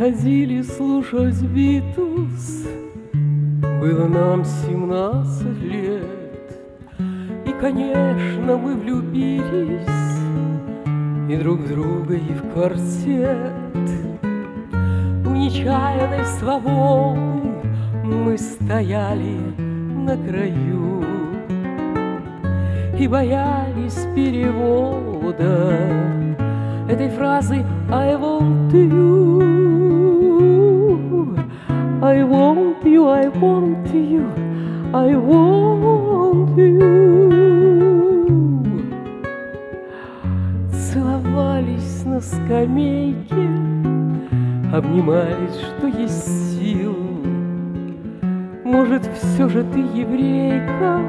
ходили слушать Битлз, Было нам семнадцать лет, И, конечно, мы влюбились И друг друга, и в корсет. У нечаянной свободы Мы стояли на краю И боялись перевода Этой фразы «I want I want you, I want you, I want you. Целовались на скамейке, обнимались, что есть сил. Может, все же ты еврейка?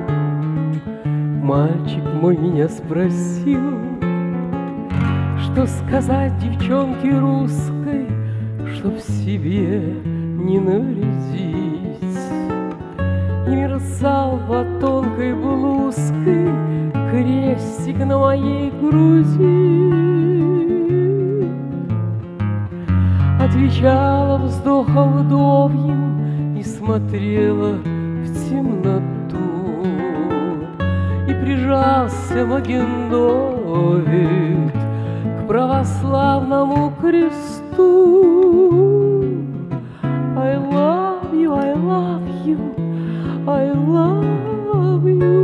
Мальчик мой меня спросил, Что сказать девчонке русской, Чтоб себе не нарядись. И мерцал под тонкой блузкой Крестик на моей груди. Отвечала вздохом вдовьем И смотрела в темноту. И прижался Магендовит К православному кресту. You, I love you.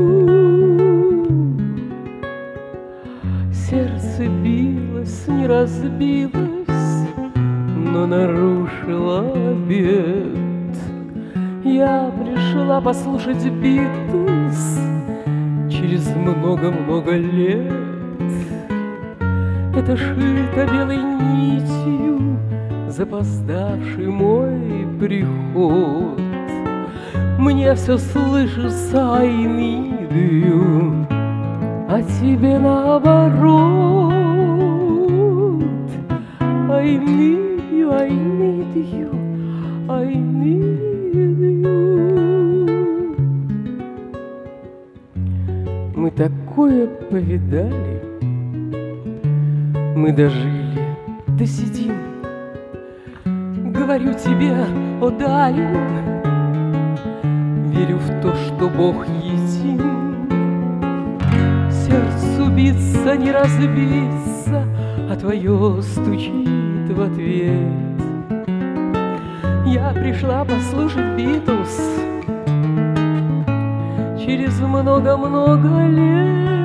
Сердце билось, не разбилось, но нарушило обед. Я пришла послушать Битлз через много-много лет. Это шито белой нитью запоздавший мой приход. Мне все слышится need you, а тебе наоборот. I need you, I need you, I need you. Мы такое повидали, мы дожили, досидим говорю тебе, о Далин, Верю в то, что Бог един. Сердцу биться, не разбиться, А твое стучит в ответ. Я пришла послушать Битлз Через много-много лет.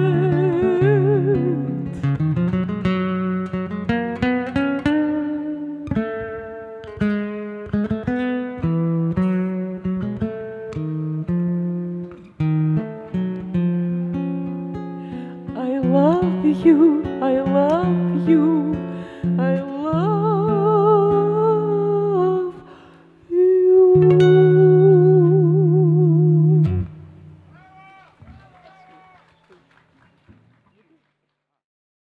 You, I love you.